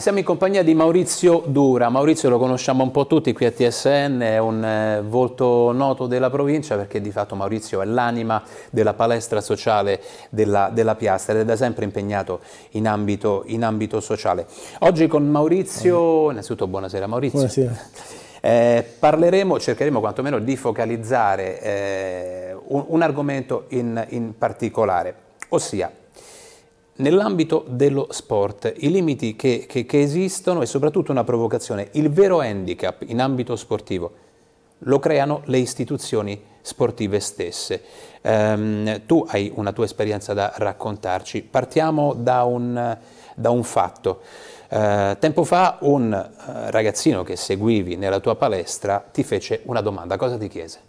Siamo in compagnia di Maurizio Dura. Maurizio lo conosciamo un po' tutti qui a TSN, è un eh, volto noto della provincia perché di fatto Maurizio è l'anima della palestra sociale della, della, Piastra ed è da sempre impegnato in ambito, in ambito sociale. Oggi con Maurizio, innanzitutto buonasera Maurizio. Buonasera. Eh, parleremo, cercheremo quantomeno di focalizzare eh, un, un, argomento in, in particolare, ossia Nell'ambito dello sport, i limiti che, che, che, esistono e soprattutto una provocazione, il vero handicap in ambito sportivo lo creano le istituzioni sportive stesse. Um, tu hai una tua esperienza da raccontarci, partiamo da un, da un fatto. Uh, tempo fa un uh, ragazzino che seguivi nella tua palestra ti fece una domanda, cosa ti chiese?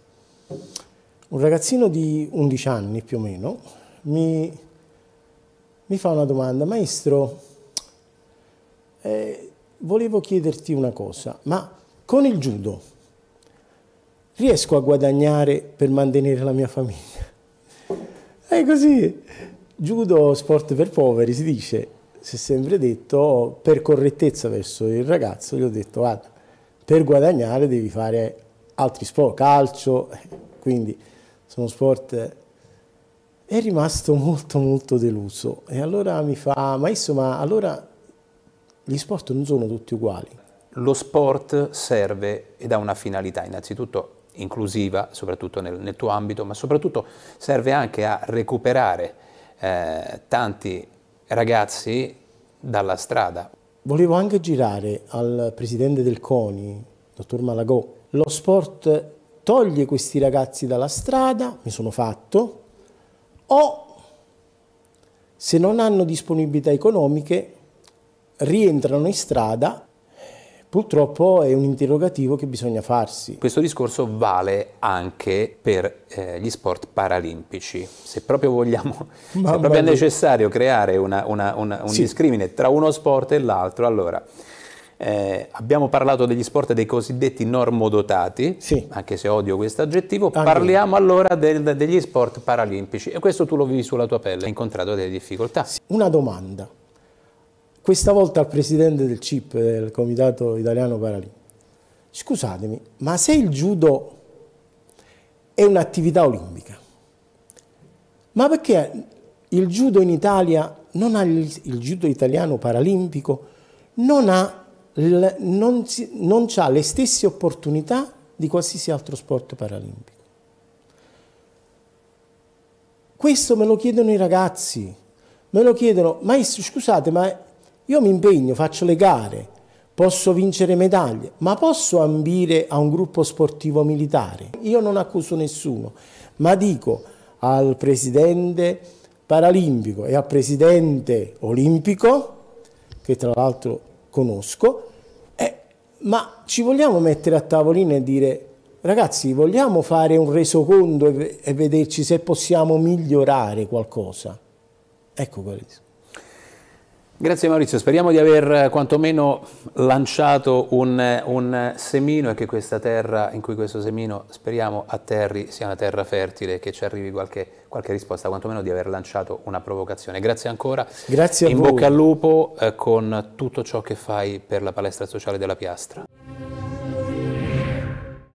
Un ragazzino di 11 anni più o meno mi mi fa una domanda, maestro, eh, volevo chiederti una cosa, ma con il judo riesco a guadagnare per mantenere la mia famiglia? È così, judo sport per poveri si dice, si è sempre detto, per correttezza verso il ragazzo, gli ho detto, guarda, per guadagnare devi fare altri sport, calcio, quindi sono sport è rimasto molto molto deluso e allora mi fa, ma insomma, allora gli sport non sono tutti uguali. Lo sport serve ed ha una finalità innanzitutto inclusiva, soprattutto nel, nel tuo ambito, ma soprattutto serve anche a recuperare eh, tanti ragazzi dalla strada. Volevo anche girare al presidente del CONI, dottor Malagò, lo sport toglie questi ragazzi dalla strada, mi sono fatto, o se non hanno disponibilità economiche rientrano in strada Purtroppo è un interrogativo che bisogna farsi. Questo discorso vale anche per eh, gli sport paralimpici. Se proprio vogliamo, se proprio è necessario creare una, una, una, un sì. discrimine tra uno sport e l'altro, allora eh, abbiamo parlato degli sport dei cosiddetti normodotati, sì. anche se odio questo aggettivo, anche parliamo allora del, degli sport paralimpici. E questo tu lo vivi sulla tua pelle, hai incontrato delle difficoltà. Una domanda, questa volta al presidente del CIP, del Comitato Italiano Paralimpico, scusatemi, ma se il judo è un'attività olimpica, ma perché il judo in Italia non ha il, il judo italiano paralimpico non ha non, non ha le stesse opportunità di qualsiasi altro sport paralimpico. Questo me lo chiedono i ragazzi, me lo chiedono, maestro scusate ma io mi impegno, faccio le gare, posso vincere medaglie, ma posso ambire a un gruppo sportivo militare? Io non accuso nessuno, ma dico al presidente paralimpico e al presidente olimpico, che tra l'altro conosco, eh, ma ci vogliamo mettere a tavolino e dire ragazzi vogliamo fare un resoconto e, e vederci se possiamo migliorare qualcosa? Ecco quello. Grazie Maurizio, speriamo di aver eh, quantomeno lanciato un, un, semino e che questa terra in cui questo semino speriamo atterri sia una terra fertile che ci arrivi qualche, qualche, risposta, quantomeno di aver lanciato una provocazione. Grazie ancora, Grazie in voi. bocca al lupo eh, con tutto ciò che fai per la palestra sociale della Piastra.